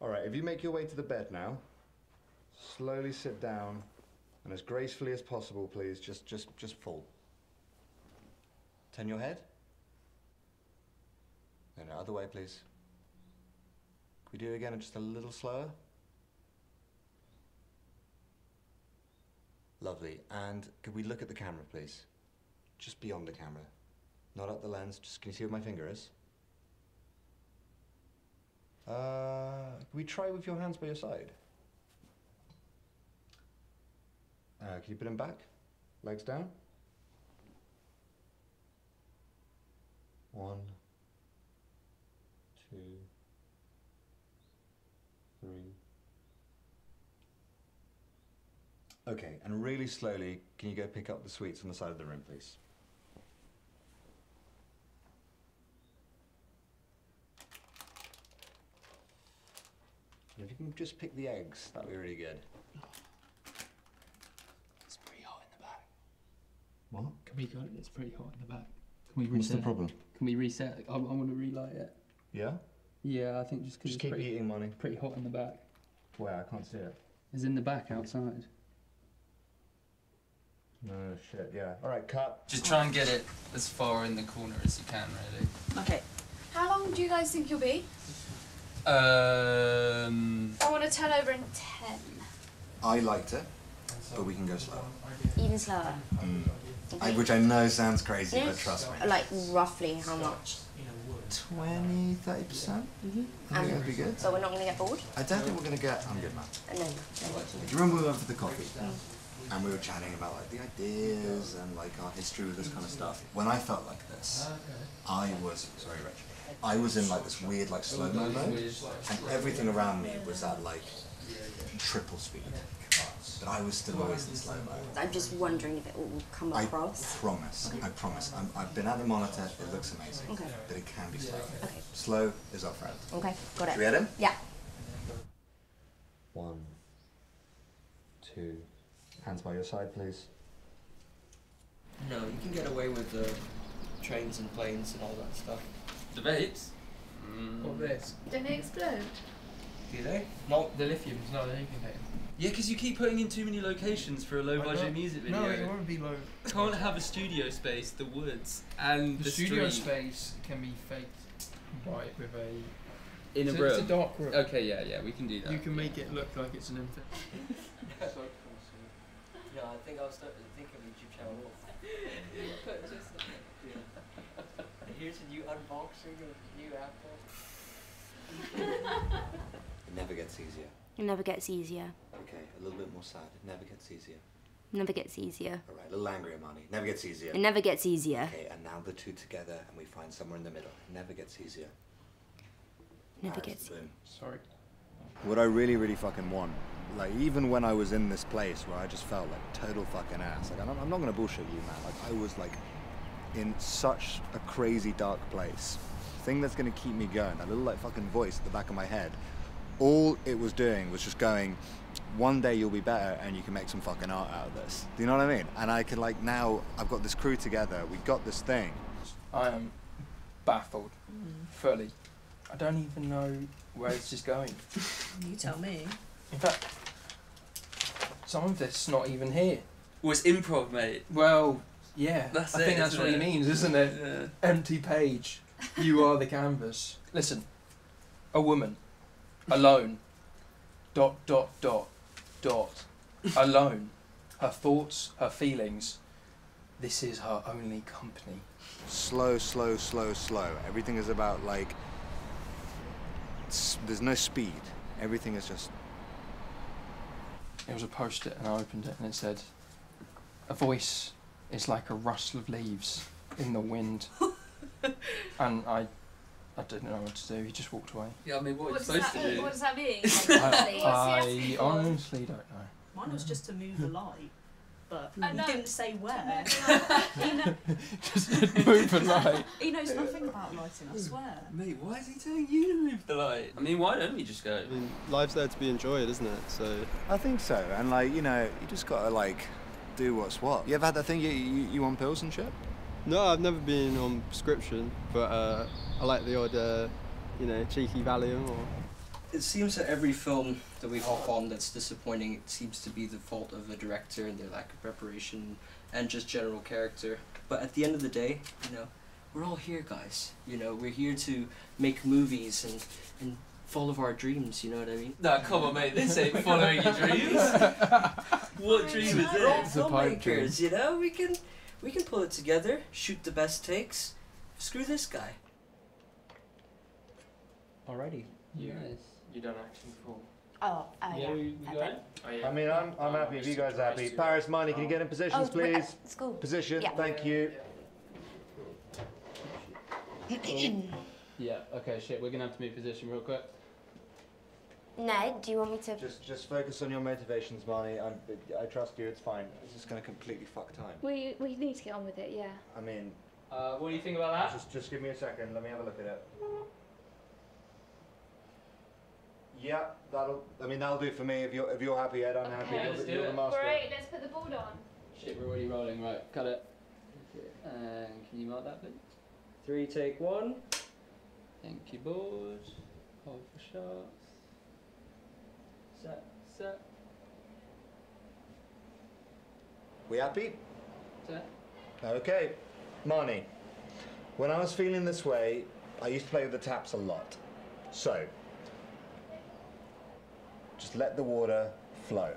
All right, if you make your way to the bed now, slowly sit down, and as gracefully as possible, please, just, just, just fall. Turn your head. No, no, other way, please. Can we do it again, just a little slower? Lovely. And could we look at the camera, please? Just beyond the camera. Not up the lens. Just can you see where my finger is? Uh, we try with your hands by your side? Uh, can you put them back? Legs down? One, two, three. Okay, and really slowly, can you go pick up the sweets on the side of the room, please? And if you can just pick the eggs, that'd be really good. It's pretty hot in the back. What? Can we go? It's pretty hot in the back. Can we reset? What's the reset? problem? Can we reset? I, I want to relight it. Yeah? Yeah, I think just because Just it's keep pretty, eating money. pretty hot in the back. Where? I can't see it. It's in the back outside. No, shit, yeah. Alright, cut. Just try and get it as far in the corner as you can, really. Okay. How long do you guys think you'll be? Um, I want to turn over in 10. I liked it, but we can go slow. Even slower. I, which I know sounds crazy, but trust me. Like roughly how much? 20, 30%? Mm-hmm. I think that'd be good. So we're not gonna get bored? I don't think we're gonna get. I'm good, man. No. no. Do you remember we went for the coffee? And we were chatting about like the ideas and like our history with this kind of stuff. When I felt like this, I was sorry, Rich. I was in like this weird like slow mo mode, and everything around me was at like triple speed. But I was still always in slow mo. I'm just wondering if it will come I across. promise. I promise. I'm, I've been at the monitor. It looks amazing. Okay. But it can be slow. Okay. Slow is our friend. Okay, got it. Should we head in? Yeah. One, two. Hands by your side, please. No, you can get away with the trains and planes and all that stuff. The vapes? Mm. What this? Don't they explode? Do they? No. The lithiums, no, they can take. Yeah, because you keep putting in too many locations for a low budget music video. No, it won't be low. Can't have a studio space, the woods, and The, the, studio street space can be faked right with a. in a it's, room. It's a dark room. Okay, yeah, yeah, we can do that. You can make it look like it's an infant. No, I think I'll start to think of a YouTube channel. Here's a new unboxing of new Apple. It never gets easier. It never gets easier. Okay, a little bit more sad. It never gets easier. Never gets easier. All right, a little angry, Amani. Never gets easier. It never gets easier. Okay, and now the two together, and we find somewhere in the middle. It never gets easier. Never gets. boom. Sorry. What I really, really fucking want, like even when I was in this place where I just felt like total fucking ass, like I'm, I'm not gonna bullshit you, man. Like I was like in such a crazy dark place. Thing that's gonna keep me going, that little like fucking voice at the back of my head. All it was doing was just going, one day you'll be better and you can make some fucking art out of this. Do you know what I mean? And I can like now I've got this crew together. We got this thing. I am baffled, fully. I don't even know where this is going. You tell me. In fact, some of this not even here. Well, it's improv, mate. Well, yeah, That's I it, think that's isn't what he it? means, isn't it? Yeah. Empty page. You are the canvas. Listen, a woman, alone, dot, dot, dot, dot, alone. Her thoughts, her feelings. This is her only company. slow, slow, slow, slow. Everything is about like. There's no speed. Everything is just. It was a post-it and I opened it and it said, A voice is like a rustle of leaves in the wind. and I I didn't know what to do, he just walked away. Yeah, I mean, what, What it's does, supposed that, to do. what does that mean? I, I honestly don't know. Mine was just to move the light, but I he know. didn't say where. just move and right. he knows nothing about lighting, I hmm. swear. Mate, why is he telling you to move the light? I mean, why don't we just go? I mean, life's there to be enjoyed, isn't it? So I think so. And like, you know, you just gotta like do what's what. You ever had that thing you, you, you on pills and shit? no, I've never been on prescription, but uh, I like the odd, uh, you know, cheeky Valium or it seems that every film that we hop on that's disappointing, it seems to be the fault of the director and their lack of preparation and just general character. But at the end of the day, you know, we're all here, guys. You know, we're here to make movies and and follow of our dreams. You know what I mean? Nah, come on, mate. This ain't following your dreams. what dream is We're all this? a pipe dream. filmmakers. You know, we can we can pull it together, shoot the best takes. Screw this guy. Alrighty. You, Nice. you done action before? Oh, oh yeah, we, we got it. Oh, yeah. I mean, I'm, I'm Oh, happy if you guys are happy. Paris, Marnie, can you get in positions, oh, wait, uh, please? school. Position, Yeah. thank you. Yeah, okay, shit, we're gonna have to move position real quick. Ned, do you want me to? Just just focus on your motivations, Marnie. I'm, I trust you, it's fine. It's just going to completely fuck time. We we need to get on with it, yeah. I mean, Uh, what do you think about that? just just give me a second. Let me have a look at it. Yeah, that'll. I mean, that'll do for me. If you're if you're happy, Ed, I'm happy. Okay, You're, let's the, do you're the it. master. let's put the board on. Shit, we're already rolling, right, cut it. And can you mark that, please? Three, take one. Thank you, board. Hold for shots. Set, set, We happy? set. Okay, Marnie. When I was feeling this way, I used to play with the taps a lot. So, just let the water flow.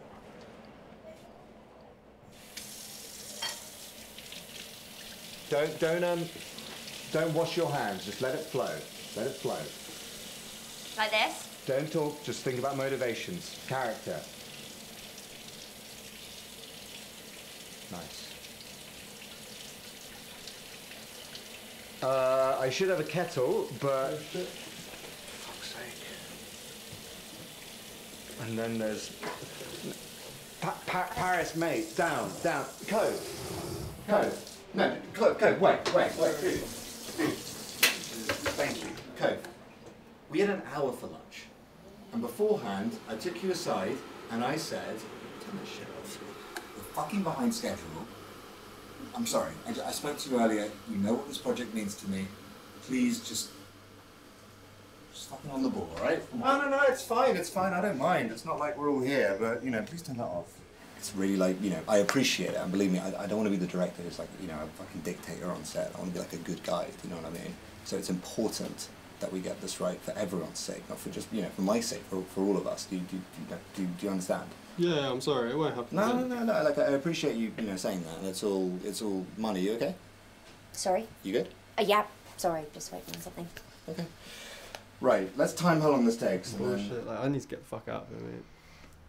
Don't don't um don't wash your hands. Just let it flow. Let it flow. Like this? Don't talk. Just think about motivations, character. Nice. Uh, I should have a kettle, but fuck's sake. And then there's pa- pa- Paris, mate. Down, down. Cove, Cove. No, Cove, Cove. Wait, wait, wait. Dude, dude. Thank you, Cove. We had an hour for lunch, and beforehand, I took you aside and I said, "Turn this shit off. We're fucking behind schedule." I'm sorry. I, I spoke to you earlier. You know what this project means to me. Please just, just fucking on the ball, all right? No, no, no. It's fine. It's fine. I don't mind. It's not like we're all here, but you know, please turn that off. It's really like you know, I appreciate it, and believe me, I, I don't want to be the director who's like you know a fucking dictator on set. I want to be like a good guy. You know what I mean? So it's important that we get this right for everyone's sake, not for just you know for my sake, for, for all of us. Do you, do, you- do, you- do you understand? Yeah, I'm sorry, it won't happen. No, no, again. no, no. Like I appreciate you, you know, saying that. And it's all, it's all money. You okay? Sorry? You good? Uh, yeah, sorry, just waiting on something. Okay. Right. Let's time how long this takes. and then- like, I need to get the fuck out of here, mate.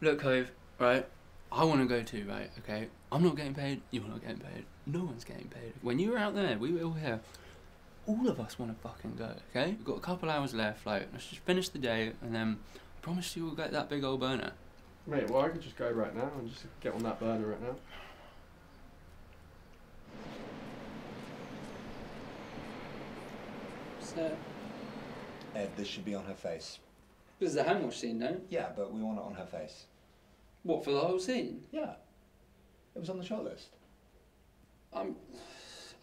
Look, Cove, right? I want to go too, right? Okay? I'm not getting paid, you're not getting paid. No one's getting paid. When you were out there, we were all here. All of us want to fucking go, okay? We've got a couple hours left, like, let's just finish the day, and then I promise you we'll get that big old burner. Mate, well, I could just go right now and just get on that burner right now. So, Ed, this should be on her face. this is the hand wash scene, no? Yeah, but we want it on her face. What, for the whole scene? Yeah. It was on the shot list. Um,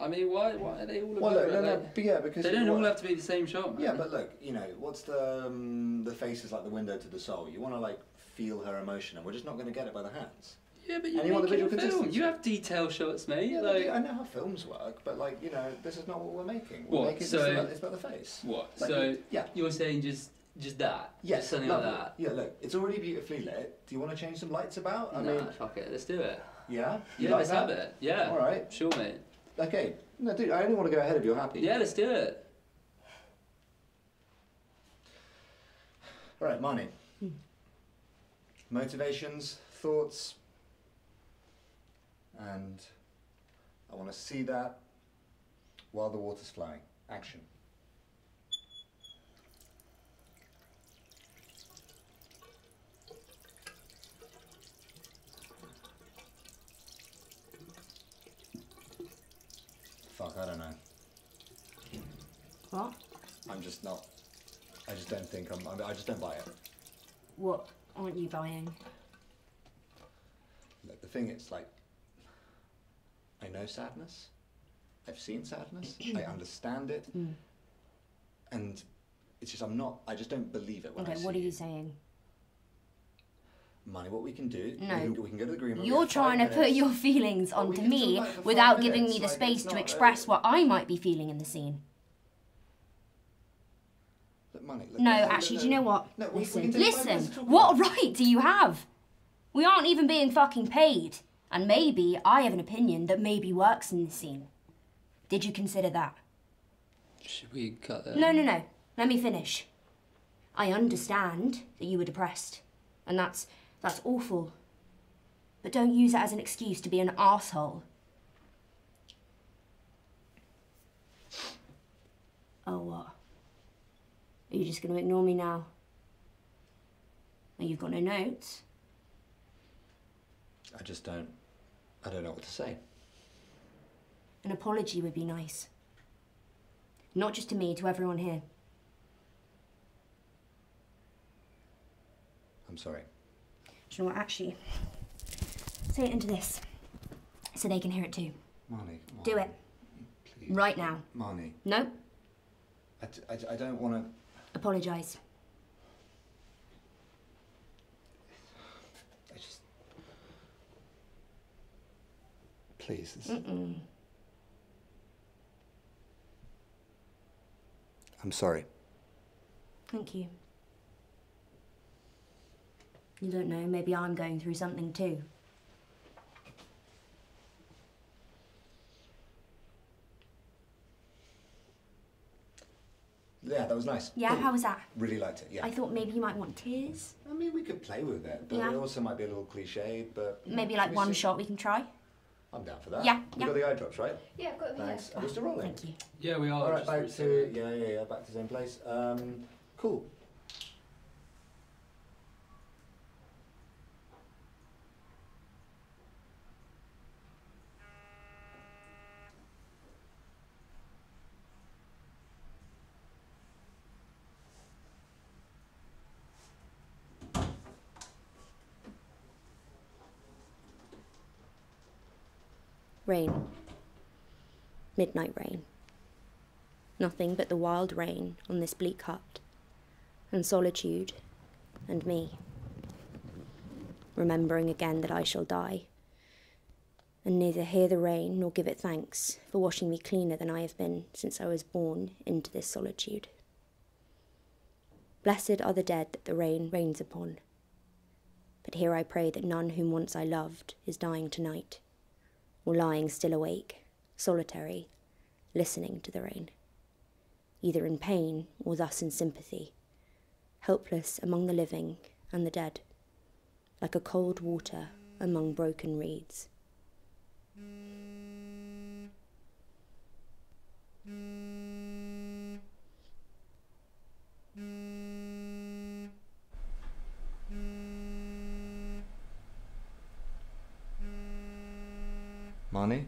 I mean, why, why are they all Well, about look, no, no, but yeah, because they don't all have to be the same shot, man. Yeah, but look, you know, what's the um, the face is like the window to the soul. You want to like feel her emotion, and we're just not going to get it by the hands. Yeah, but you want the visual film. consistency. You have detail shots, mate. Yeah, like, I know how films work, but like you know, this is not what we're making. We're What, making so- this about, it's about the face. what? Like, so yeah, you're saying just just that? yeah, Just something lovely. like that? Yeah, look, it's already beautifully lit. Do you want to change some lights about? I nah, mean, fuck it. Let's do it. yeah, you Yeah, like let's that? have it. Yeah. All right, Sure, mate. Okay. No, dude, I only want to go ahead if you're happy. Yeah, let's do it. All right, Marnie. Motivations, thoughts, and I want to see that while the water's flowing. Action. Fuck, I don't know. What? I'm just not. I just don't think I'm. I just don't buy it. What aren't you buying? Look, the thing is, like, I know sadness. I've seen sadness. I understand it. Mm. And It's just I'm not. I just don't believe it when I Okay, what are it. you saying? Marnie, what we can do? No. we can, we can go to the green room. You're trying to put your feelings onto me about it without giving minutes, me the like, space to express what I might be feeling in the scene. Look, Marnie. Look, No, look, look, actually, look, do you know what? No, we- we Listen, can take five minutes listen. What right do you have? We aren't even being fucking paid. And maybe I have an opinion that maybe works in the scene. Did you consider that? Should we cut that? No, no, no. Let me finish. I understand that you were depressed, and that's that's awful. But don't use it as an excuse to be an asshole. Oh what? Are you just going to ignore me now? Oh, you've got no notes. I just don't. I don't know what to say. An apology would be nice. Not just to me, to everyone here. I'm sorry. Know? Actually, say it into this so they can hear it too. Marnie, on. Do it. Please. Right now. Marnie, No? I, d- I d- I don't want to. Apologise. I just. Please. This, Mm-mm. I'm sorry. Thank you. You don't know, maybe I'm going through something too. Yeah, that was nice. Yeah, Cool. how was that? Really liked it. Yeah. I thought maybe you might want tears. I mean, we could play with it, but Yeah. it also might be a little cliche. But Maybe like one see? shot we can try. I'm down for that. Yeah, We yeah. got the eye drops, right? Yeah, I've got them Thanks. here. Are we still rolling? Thank you. Yeah, we are. All right, just back to yeah, yeah, yeah, back to the same place. Um, cool. Rain. Midnight rain. Nothing but the wild rain on this bleak hut, and solitude, and me. Remembering again that I shall die, and neither hear the rain nor give it thanks for washing me cleaner than I have been since I was born into this solitude. Blessed are the dead that the rain rains upon. But here I pray that none whom once I loved is dying tonight or lying still awake, solitary, listening to the rain, either in pain or thus in sympathy, helpless among the living and the dead, like a cold water among broken reeds. Marnie?